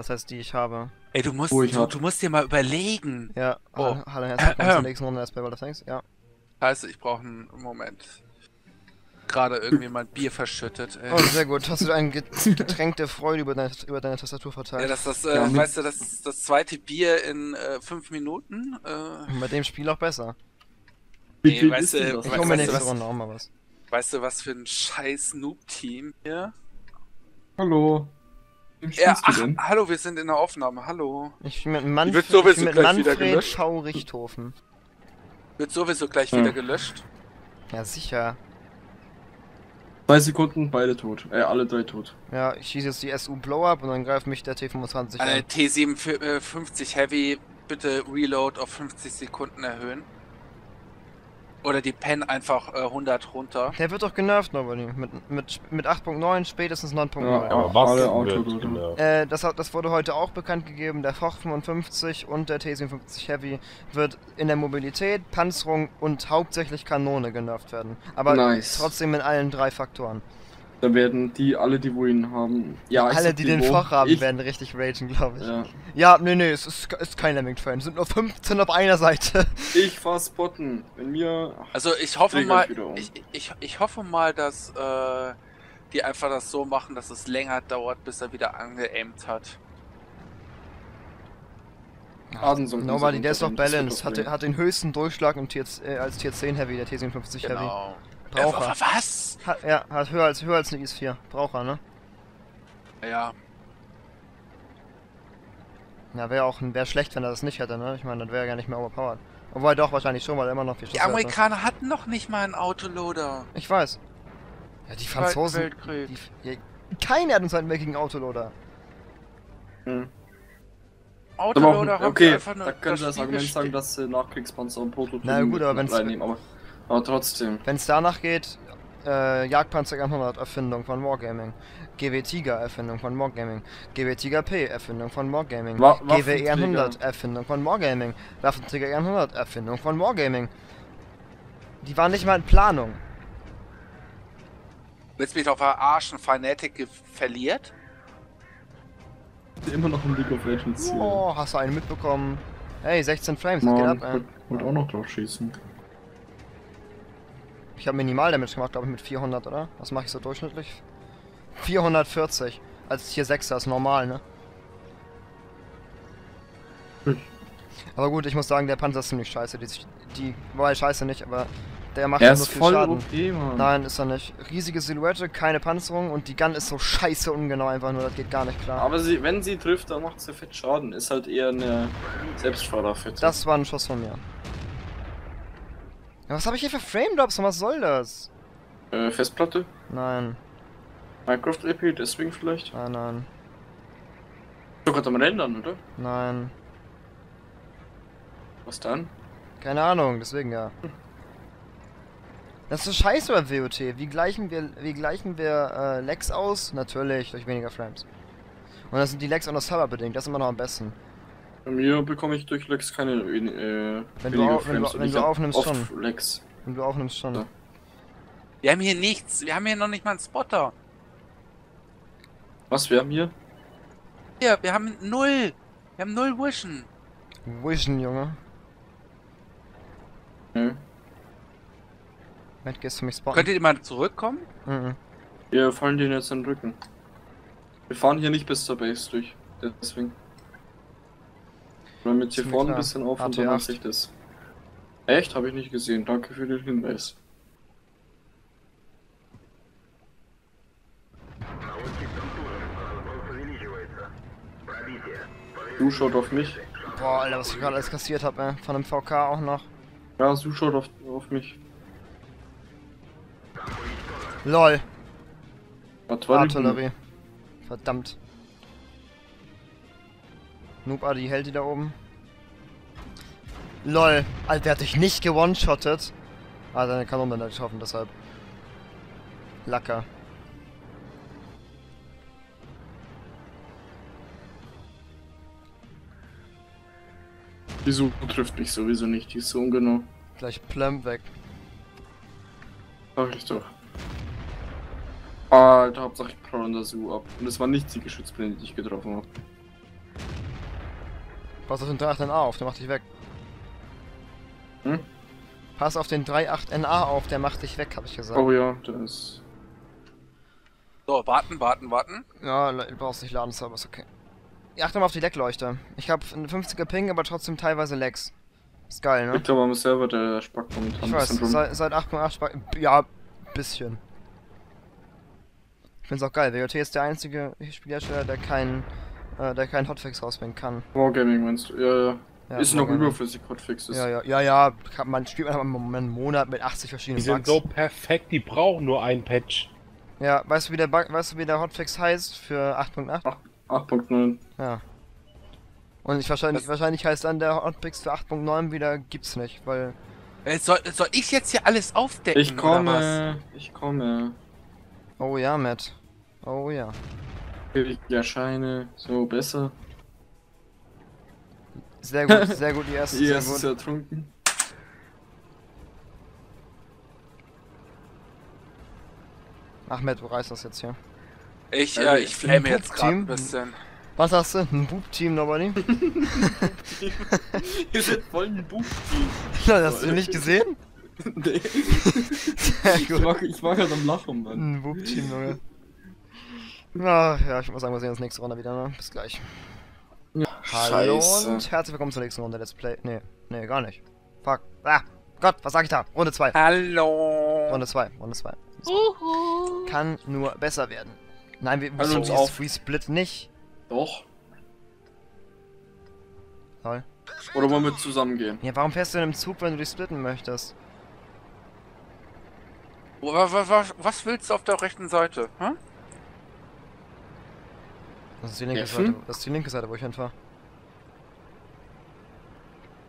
Das heißt, die ich habe. Ey, du musst, Oh, ich du, du musst dir mal überlegen. Ja, Oh. hallo, hallo, herzlich willkommen zur nächsten Runde bei of Tanks. Ja. Scheiße, ich brauche einen Moment. Gerade irgendwie mein Bier verschüttet. Ey. Oh, sehr gut. Hast du ein Get- Getränk der Freude über deine, über deine Tastatur verteilt? Ja, das ist das, äh, Ja, weißt du, das ist das zweite Bier in äh, fünf Minuten. Äh, Bei dem Spiel auch besser. Wie Nee, weißt du? Ich Weißt hole mir du nächste was? Runde auch mal was. weißt du, was für ein scheiß Noob-Team hier? Hallo. Ja, ach, denn? hallo, wir sind in der Aufnahme. Hallo. Ich spiele mit wird Manfred, ich sowieso spiel mit gleich wieder Manfred gelöscht. V. Richthofen. Wird sowieso gleich Hm. wieder gelöscht. Ja, sicher. Zwei Sekunden, beide tot. Äh, alle drei tot. Ja, ich schieße jetzt die SU Blow-Up und dann greift mich der T25 Äh, an. T57 Heavy, bitte Reload auf 50 Sekunden erhöhen. Oder die Pen einfach äh, 100 runter. Der wird doch genervt, Nobody. Mit, mit, mit 8.9, spätestens 9.0. Ja, Aber was alle wird Auto? Äh, das, hat, das wurde heute auch bekannt gegeben. Der Foch 55 und der T57 Heavy wird in der Mobilität, Panzerung und hauptsächlich Kanone genervt werden. Aber Nice. trotzdem in allen drei Faktoren. Da werden die, alle, die wo ihn haben. Ja, ich Alle, die dir den wo. Foch haben, ich, werden richtig ragen, glaube ich. Ja. Ja, nee, nee, es ist, ist kein Lemming-Fan. Es sind nur 15 auf einer Seite. ich fahr spotten. Wenn mir. Also ich hoffe mal, wieder um. ich, ich, ich hoffe mal, dass äh, die einfach das so machen, dass es länger dauert, bis er wieder angeaimt hat. Aden sollten sie Nobody, der ist wird balanced. Hat, hat den höchsten Durchschlag im Tier, äh, als Tier 10 Heavy, der T57 Heavy. Genau. Braucht Äh, er. was? Hat, ja, hat höher als, höher als eine IS-4. Braucht er, ne? Ja. Ja, wäre auch wär schlecht, wenn er das nicht hätte, ne? Ich meine, dann wäre er ja nicht mehr overpowered. Wobei doch, wahrscheinlich schon, weil er immer noch viel Die Schuss hat, ne? Amerikaner hatten noch nicht mal einen Autoloader. Ich weiß. Ja, die Franzosen. Weltkrieg. Die, ja, keiner hat einen Weltkrieg einen Autoloader. Hm. Autoloader okay, sie einfach nur da können sie das Argument sagen, dass sie Nachkriegspanzer und Prototypen Na gut, aber wenn's- reinnehmen, aber, aber trotzdem. Wenn es danach geht, äh, Jagdpanzer 100 Erfindung von Wargaming. GW Tiger Erfindung von Wargaming. GW Tiger P Erfindung von Wargaming. Wa GW Waffenträger. 100 Erfindung von Wargaming. Waffenträger 100 Erfindung von Wargaming. Die waren nicht mal in Planung. Willst du mich doch verarschen? Fnatic ge- verliert? Immer noch im League of Legends hier. Oh, hast du einen mitbekommen? Hey, 16 Frames, das geht ab, ey. wollte wollt auch noch drauf schießen. Ich habe Minimal Damage gemacht, glaube ich, mit 400, oder? Was mache ich so durchschnittlich? 440. Als Tier 6 ist normal, ne? Hm. Aber gut, ich muss sagen, der Panzer ist ziemlich scheiße. Die, die war scheiße nicht, aber der macht Er ja nur ist viel voll Schaden. OP, Mann. Nein, ist er nicht. Riesige Silhouette, keine Panzerung und die Gun ist so scheiße ungenau einfach nur, das geht gar nicht klar. Aber sie, wenn sie trifft, dann macht sie fett Schaden. Ist halt eher eine Selbstfahrerfette. Das war ein Schuss von mir. Ja, was habe ich hier für Frame Drops und was soll das? Äh, Festplatte? Nein, Minecraft EP, deswegen vielleicht? nein, nein, Du kannst am Rendern, oder? nein. Was dann? Keine Ahnung, deswegen ja. Das ist so scheiße beim WOT. Wie gleichen wir, wie gleichen wir äh, Lags aus? Natürlich, durch weniger Frames. Und das sind die Lags auch noch Server bedingt, das ist immer noch am besten. Bei mir bekomme ich durch Lex keine äh, Wenn du weniger au- wenn du- und wenn du aufnimmst, schon. Lex. Wenn du aufnimmst schon. Ja. Wir haben hier nichts. Wir haben hier noch nicht mal einen Spotter. Was, wir haben hier? Hier, wir haben null. Wir haben null Vision. Vision, Junge. Hm. Moment, gehst du mich spotten? Könnt ihr mal zurückkommen? Mhm. Wir fallen denen jetzt in den Rücken. Wir fahren hier nicht bis zur Base durch. Deswegen. Wir haben jetzt hier Ist vorne ein bisschen auf und AT8. dann macht sich das. Echt? Habe ich nicht gesehen. Danke für den Hinweis. Du schaut auf mich. Boah, Alter, was ich gerade alles kassiert habe, ey. Von dem VK auch noch. Ja, Su schaut auf, auf mich. LOL, Artillerie. Verdammt. Noob Adi hält die da oben. LOL, Alter, der hat dich nicht gewone-shottet. Ah, seine Kanone hat getroffen, deshalb. Lacker. Die Su trifft mich sowieso nicht. Die ist so ungenau. Gleich plump weg. Sag ich doch. Alter, Hauptsache ich prall an der Su ab. Und es war nicht die Geschützblende, die ich getroffen habe. Pass auf den 38NA auf, der macht dich weg. Pass auf den 38NA auf, der macht dich weg, habe ich gesagt. Oh ja, das ist. So, warten, warten, warten. Ja, du brauchst nicht laden, Server, ist okay. Achte mal auf die Leckleuchte. Ich habe eine 50er Ping, aber trotzdem teilweise Lags. Ist geil, ne? Ich glaube am Server der spackt momentan Ich weiß, seit, seit 8.8 Spa- Ja, bisschen. Ich find's auch geil. WOT ist der einzige Spielhersteller, der keinen äh, der keinen Hotfix rausbringen kann. Wargaming meinst du? Ja, ja. Ja, ist noch überflüssig Hotfixes. Ja, ja, ja, ja. kann- Man spielt einfach mal einen Monat mit 80 verschiedenen Die sind Bugs. so perfekt, die brauchen nur ein Patch. Ja, weißt du, wie der Bug, weißt du, wie der Hotfix heißt für 8.8? 8.9. Ja. Und ich wahrscheinlich, Das- wahrscheinlich heißt dann der Hotfix für 8.9 wieder gibt's nicht, weil Äh, soll, soll ich jetzt hier alles aufdecken? Ich oder komme. Ich komme. oh ja, Matt. Oh ja. Ich erscheine so besser. Sehr gut, sehr gut, die erste, Ihr sehr ist ertrunken. Ach Matt, wo reißt das jetzt hier? Ich, Ja, äh, ich flame jetzt gerade ein bisschen. Was sagst du? Ein Boob-Team, nobody? Ihr seid voll ein Buchteam. Hast du nicht gesehen? nee. Ich war, ich war gerade am Lachen, Mann. Ein Boob-Team, Junge. Na, ja, ich muss sagen, wir sehen uns nächste Runde wieder, ne? Bis gleich. Hallo Scheiße. und herzlich willkommen zur nächsten Runde Let's Play. Nee, nee, gar nicht. Fuck. Ah, Gott, was sag ich da? Runde 2. Hallo. Runde 2, Runde 2. Kann nur besser werden. Nein, wir so uns auf. Free Split nicht. Doch. Toll. Oder wollen wir zusammen gehen? Ja, warum fährst du denn im Zug, wenn du dich splitten möchtest? Was, was, was willst du auf der rechten Seite? Hm? Das ist die linke? Seite. Das ist die linke Seite, wo ich hinfahre.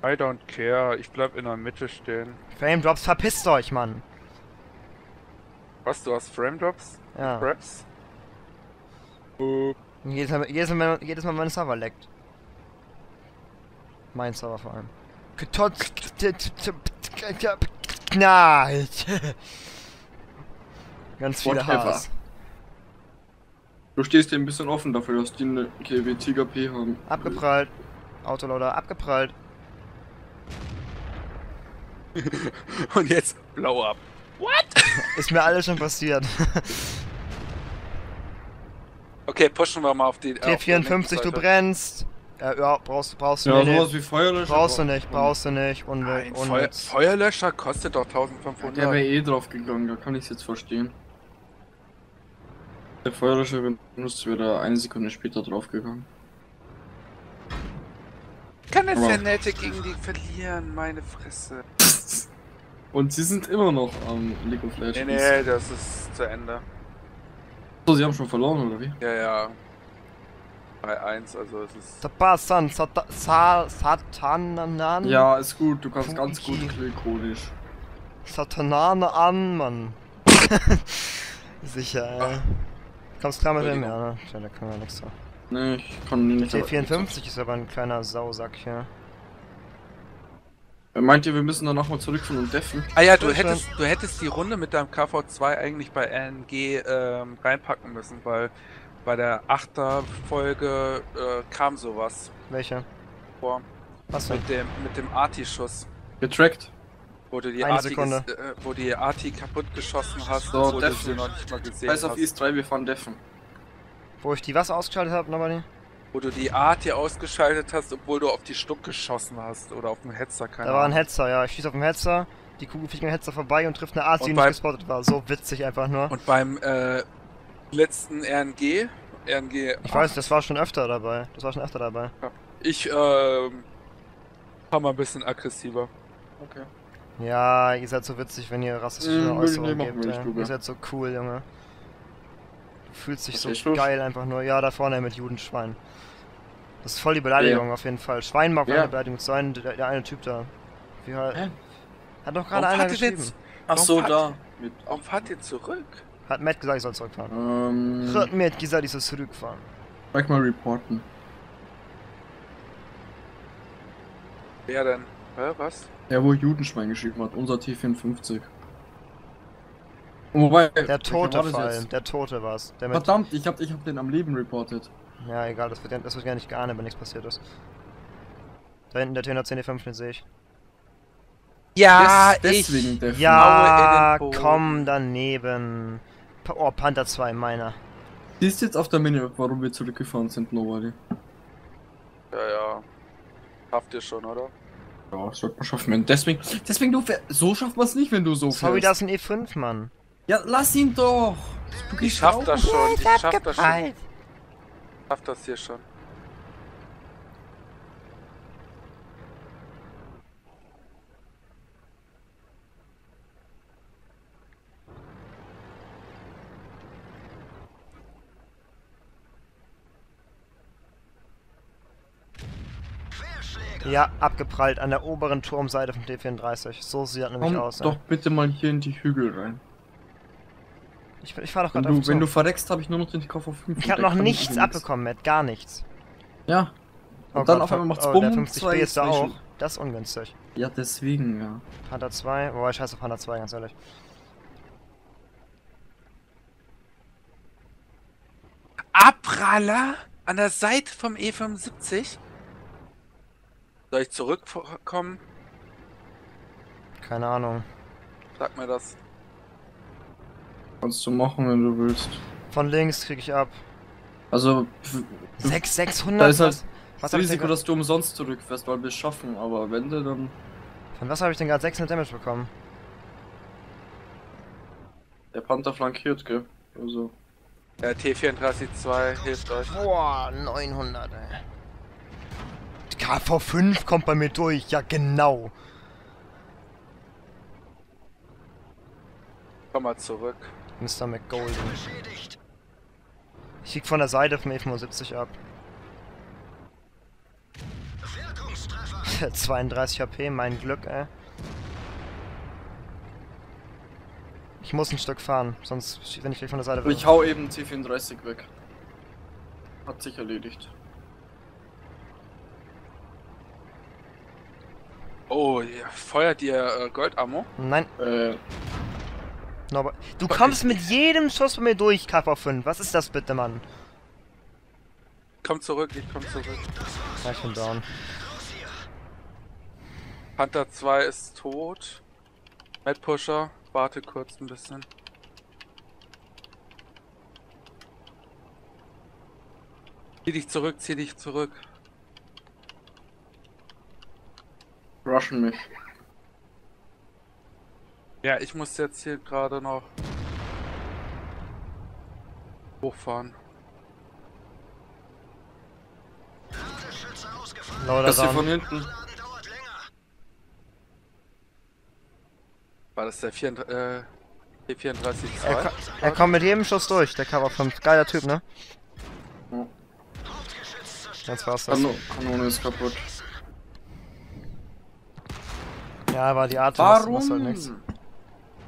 I don't care, ich bleib in der Mitte stehen. Frame Drops, verpisst euch, Mann. Was, du hast Frame Drops? Ja. Fraps? Uh, Jedes Mal, jedes Mal, jedes Mal mein Server leckt. Mein Server vor allem. Knallt. Ganz viele Whatever. Haars. Du stehst dir ein bisschen offen dafür, dass die eine KW Tiger P haben. Abgeprallt. Autoloader abgeprallt. Und jetzt blow up. Ist mir alles schon passiert. Okay, pushen wir mal auf die. auf der linken T54, du brennst. Ja, ja, brauchst, brauchst du Ja, nicht. sowas wie Feuerlöscher. Brauchst du nicht, brauchst du nicht. Und, Ein und Feuer, Feuerlöscher kostet doch 1500. Der wäre eh drauf gegangen, da kann ich es jetzt verstehen. Der Feuerlöscher benutzt wäre da eine Sekunde später draufgegangen. kann der Fanatic gegen die verlieren, meine Fresse. Und sie sind immer noch am League of Nee, Legends. nee, das ist zu Ende. So, sie haben schon verloren, oder wie? Ja, ja. Bei 1, also es ist. Tapasan, Sata, Sa, Satanan. Ja, ist gut, du kannst ganz gut Fuiki. klingonisch. Satanane an, Mann. Sicher, ey. Kommst klar mit dem? Ja, ne? Tja, da können wir nichts sagen. Nee, ich kann nicht. T54 ist aber ein kleiner Sausack hier. Meint ihr, wir müssen danach mal zurückfahren und deffen? Ah ja, du hättest, du hättest die Runde mit deinem KV2 eigentlich bei RNG ähm, reinpacken müssen, weil bei der 8er Folge äh, kam sowas Welche? vor. Was denn? Mit dem, mit dem Arti-Schuss. Getrackt? Wo du die Eine Arti, Sekunde. äh, wo die Arti kaputt geschossen hast, So, wo du deffen. sie noch nicht mal gesehen auf hast. East 3, wir fahren deffen. Wo ich die was ausgeschaltet habe, nobody? Wo du die Arti ausgeschaltet hast, obwohl du auf die Stuck geschossen hast oder auf den Hetzer, keine Da war ein. Hetzer, ja. Ich schieße auf den Hetzer, die Kugel fliegt am Hetzer vorbei und trifft eine Art, die nicht gespottet war. So witzig einfach nur. Und beim äh, letzten RNG, RNG, Ich weiß, das war schon öfter dabei. Das war schon öfter dabei. ich ähm, war mal ein bisschen aggressiver. Okay. Ja, ihr seid so witzig, wenn ihr rassistische Hm, Äußerungen nicht machen, gebt. du Ihr seid so cool, Junge. Du fühlst dich Was so ist los? geil einfach nur. Ja, da vorne mit Judenschwein. Das ist voll die Beleidigung auf jeden Fall. Schwein mag Wer? keine Beleidigung sein, der, der eine Typ da. Wie halt. Hä? Hat doch gerade einer geschrieben. jetzt- Ach Warum so, da. Mit. Warum fahrt ihr zurück? Hat Matt gesagt, ich soll zurückfahren. Ähm. Hat Matt gesagt, ich soll zurückfahren. Sag mal reporten. Wer denn? Hä, was? Der, wo Judenschwein geschrieben hat, unser T54. Wobei. Der Tote war vor allem. jetzt? Der Tote war's. Der Verdammt, ich hab, ich hab den am Leben reportet. ja, egal, das wird, ja- das wird gar nicht geahndet, wenn nichts passiert ist. Da hinten der T110 D5, den sehe ich. Ja, Des- ich. deswegen der Ja, komm daneben. Oh, Panther 2, meiner. Siehst du jetzt auf der Minimap, warum wir zurückgefahren sind, Nobody? Ja, ja. Habt ihr schon, oder? Ja, sollte man schaffen. Wenn deswegen, deswegen du so schafft man es nicht, wenn du so Sorry, fährst. das ist ein E5, Mann. Ja, lass ihn doch. Du Ich schaff das schon. Ich schaff das schon. Ich schaff das hier schon. Ja, abgeprallt an der oberen Turmseite vom T34. So sieht das nämlich Komm aus. doch ey. bitte mal hier in die Hügel rein. Ich, ich fahr doch Wenn gerade du, auf wenn du verreckst, habe ich nur noch den KV 5. Ich hab noch nichts abbekommen, Matt. Gar nichts. Ja. Oh Und dann Gott, auf einmal macht's oh, Bumm, Der 50B zwei ist da auch. Das ist ungünstig. Ja, deswegen, ja. Panther 2. Wobei, scheiße, Panther 2, ganz ehrlich. Abpraller an der Seite vom E75. Soll ich zurückkommen? Keine Ahnung. Sag mir das. Kannst du machen, wenn du willst. Von links krieg ich ab. Also, f- 6, 600? Da ist halt was, was das Risiko, dass du umsonst zurückfährst, weil wir es schaffen, aber wenn du dann. Von was habe ich denn gerade 600 Damage bekommen? Der Panther flankiert, gell? Also. Der T34-2 hilft euch. Boah, 900, ey. KV5 kommt bei mir durch, ja genau. Komm mal zurück. Mr. McGolden. Ich krieg von der Seite vom E75 ab. 32 HP, mein Glück, ey. Ich muss ein Stück fahren, sonst wenn ich gleich von der Seite Ich hau eben T34 weg. Hat sich erledigt. Oh, ja. feuert ihr äh, Goldammo? Nein, Äh, Norbert. Du kommst mit jedem Schuss bei mir durch, KV5. Was ist das bitte, Mann? Komm zurück, ich komm zurück. Ja, ich bin down. Panther 2 ist tot. Mad Pusher, warte kurz ein bisschen. Zieh dich zurück, zieh dich zurück. Rushen mich. Ja, ich muss jetzt hier gerade noch hochfahren. Lauter Das hier von hinten. War das der 4, äh, T34 Er, 2? ko- er kommt mit jedem Schuss durch, der KV5. Geiler Typ, ne? Ja. Jetzt war's das. Kano Kanone ist kaputt. Ja, war die Art, Warum? was halt nichts.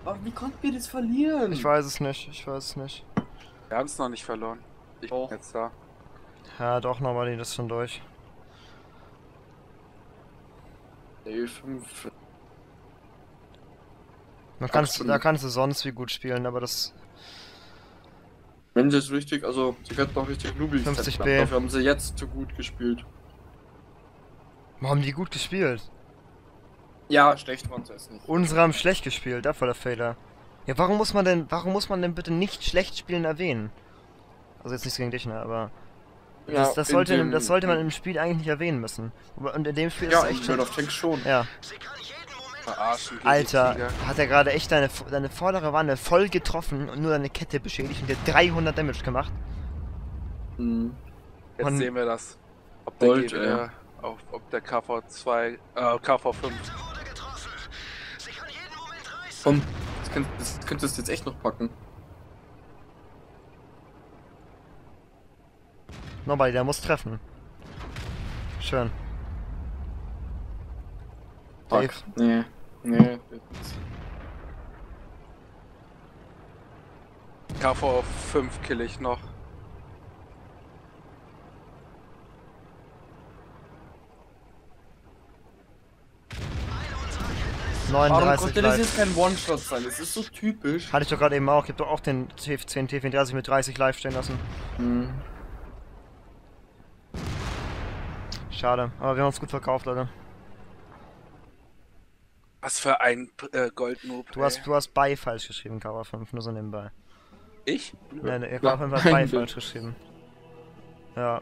Aber wie konnten wir das verlieren? Ich weiß es nicht, ich weiß es nicht. Wir haben es noch nicht verloren. Ich Doch. bin jetzt da. Ja, doch, nochmal, das ist schon durch. E5. Man kannst, da kannst du sonst wie gut spielen, aber das. Wenn sie es richtig, also sie könnten auch richtig Nubi 50B. Dafür haben sie jetzt zu gut gespielt. Warum haben die gut gespielt? Ja, schlecht waren sie jetzt nicht. Unsere haben schlecht gespielt, da war der Fehler. Ja, warum muss man denn, warum muss man denn bitte nicht schlecht spielen erwähnen? Also jetzt nichts gegen dich, ne, aber. das, das, in sollte, dem- das sollte man im Spiel eigentlich nicht erwähnen müssen. Aber- Und in dem Spiel Ja, ist es echt World schon. of Tanks schon. Ja, Verarschen. Alter, hat er gerade echt deine, deine vordere Wanne voll getroffen und nur deine Kette beschädigt und dir 300 Damage gemacht? Mhm. Jetzt Und- sehen wir das. Ob der, Gold, äh, auf, ob der KV2, äh, KV5. Komm, das, könnt, das könntest du jetzt echt noch packen. Nobody, der muss treffen. Schön. Dave. Fuck. Nee. Nee. KV5 kill ich noch. Warum 39 konnte das jetzt kein One-Shot sein? Das ist so typisch. Hatte ich doch gerade eben auch. Ich hab doch auch den T10 T34 mit 30 live stehen lassen. Mhm. Schade, aber wir haben uns gut verkauft, Leute. Was für ein äh, Goldnoob. Du ey. hast, du hast bei falsch geschrieben, Cover 5, nur so nebenbei. Ich? Nein, Cover 5 hat bei falsch geschrieben. Ja.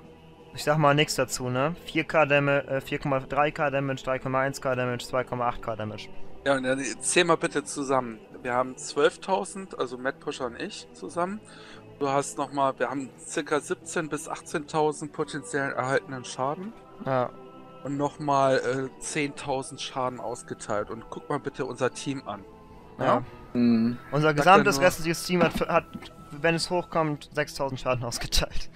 Ich sag mal nichts dazu, ne? 4K Damage, äh, 4,3K Damage, 3,1K Damage, 2,8K Damage. Ja, und dann zähl mal bitte zusammen. Wir haben 12.000, also Matt Pusher und ich zusammen. Du hast nochmal, wir haben circa 17.000 bis 18.000 potenziellen erhaltenen Schaden. Ja. Und nochmal äh, 10.000 Schaden ausgeteilt. Und guck mal bitte unser Team an. Ja. Hm. Unser Sag gesamtes ja restliches Team hat, hat, wenn es hochkommt, 6000 Schaden ausgeteilt.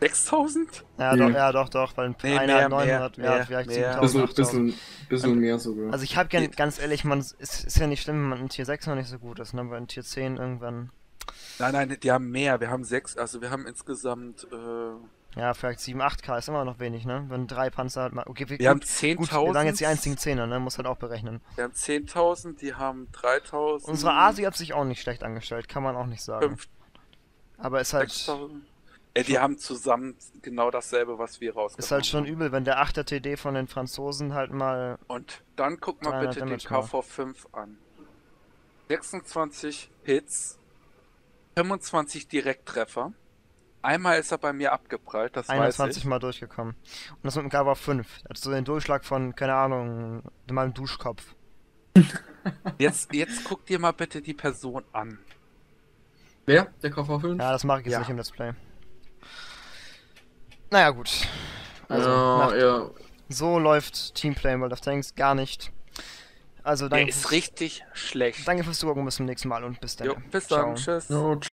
6.000? Ja, Nee. doch, ja, doch, doch, weil Nee, einer mehr, hat 900, mehr, ja, mehr, vielleicht mehr. 7000. Bisschen, 8000. bisschen, bisschen mehr sogar. Also ich hab gern, ganz ehrlich, man, es ist, ist ja nicht schlimm, wenn man in Tier 6 noch nicht so gut ist, ne? Weil in Tier 10 irgendwann, Nein, nein, die haben mehr. Wir haben sechs, also wir haben insgesamt, äh, ja, vielleicht 7, 8k ist immer noch wenig, ne? Wenn drei Panzer halt mal, okay, wir, wir haben gut, 10.000. gut, wir sagen jetzt die einzigen Zehner, ne? Muss halt auch berechnen. Wir haben 10.000, die haben 3.000. Unsere Asi hat sich auch nicht schlecht angestellt, kann man auch nicht sagen. 5.000. Aber ist halt, 6.000. Äh, die haben zusammen genau dasselbe, was wir rausgekommen ist halt schon übel, wenn der 8er TD von den Franzosen halt mal, Und dann guck mal 300 bitte den Damage macht. KV5 an. 26 Hits, 25 Direkttreffer. Einmal ist er bei mir abgeprallt, das 21 weiß ich. Mal durchgekommen. Und das mit dem Cover 5. Er hat so den Durchschlag von, keine Ahnung, mal einem Duschkopf. Jetzt, jetzt guck dir mal bitte die Person an. Wer? Der KV5? Ja, das mache ich jetzt Ja. nicht im Let's Play. Naja, gut. Also, ja, ja. so läuft Teamplay in World of Tanks gar nicht. Also, Der danke, ist richtig schlecht. danke fürs Zugucken, bis zum nächsten Mal und bis dann. Jo, bis dann, Ciao. tschüss. Jo,